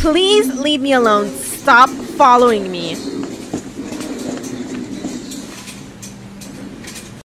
Please leave me alone. Stop following me.